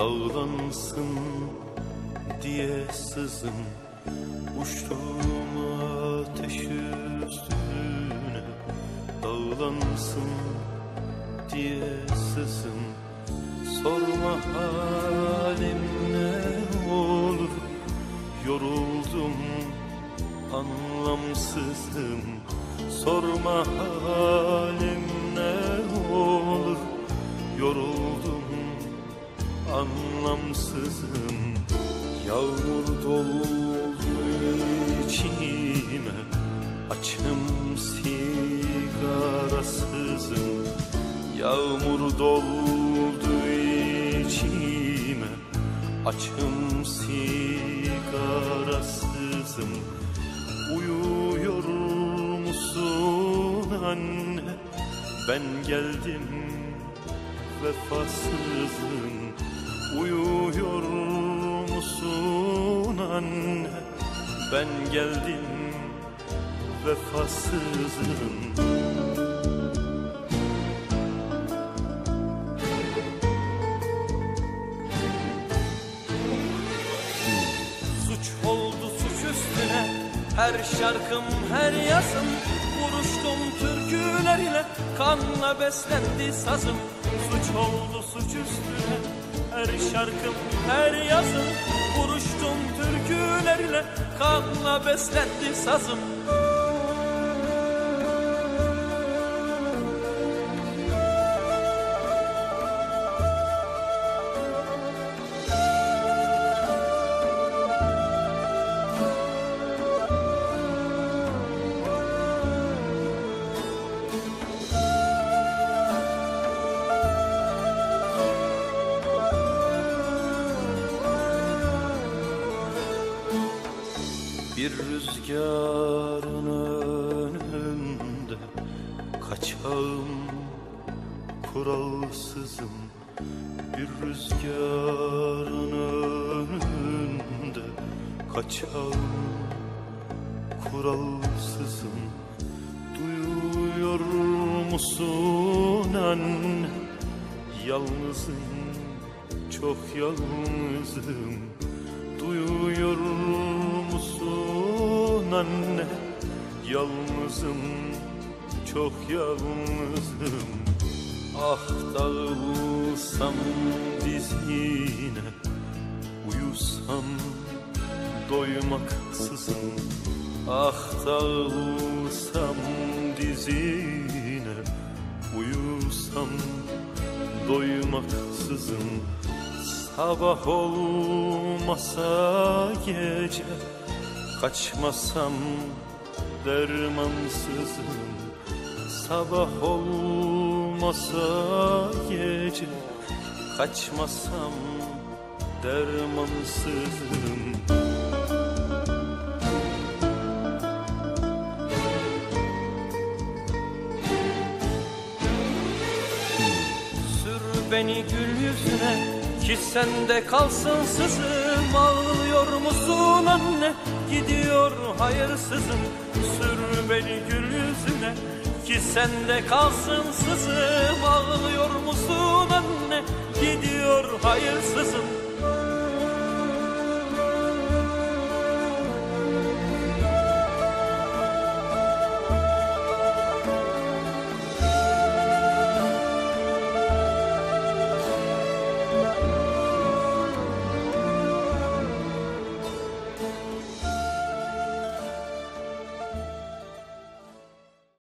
Dağlansın diye sızım Uçtum ateş üstüne Dağlansın diye sızım Sorma halim ne olur. Yoruldum anlamsızım. Sorma halim ne olur. Yoruldum anlamsızım. Yağmur doldu içime Açım sigarasızım. Yağmur doldu içime Açım sigarasızım. Uyuyor musun anne? Ben geldim vefasızım Uyuyor musun anne? Ben geldim vefasızım. Suç oldu suç üstüne Her şarkım her yazım. Vuruştum türküler ile Kanla beslendi sazım. Suç oldu suç üstüne Her şarkım her yazım. Vuruştum türküler ile Kanla beslendi sazım Bir rüzgarın önünde kaçağım kuralsızım. Bir rüzgarın önünde kaçağım kuralsızım. Duyuyor musun anne? Yalnızım çok yalnızım. Duyuyor musun anne Yalnızım çok yalnızım. Ah dağılsam dizine Uyusam doymaksızım. Ah dağılsam dizine Uyusam doymaksızım. Sabah olmasa gece Kaçmasam dermansızım. Sabah olmasa gece. Kaçmasam dermansızım. Sür beni gül yüzüne ki sende kalsın sızım. Ağlıyor musun anne gidiyor hayırsızım Sür beni gül yüzüne ki sende kalsın sızım. Ağlıyor musun anne? Gidiyor hayırsızım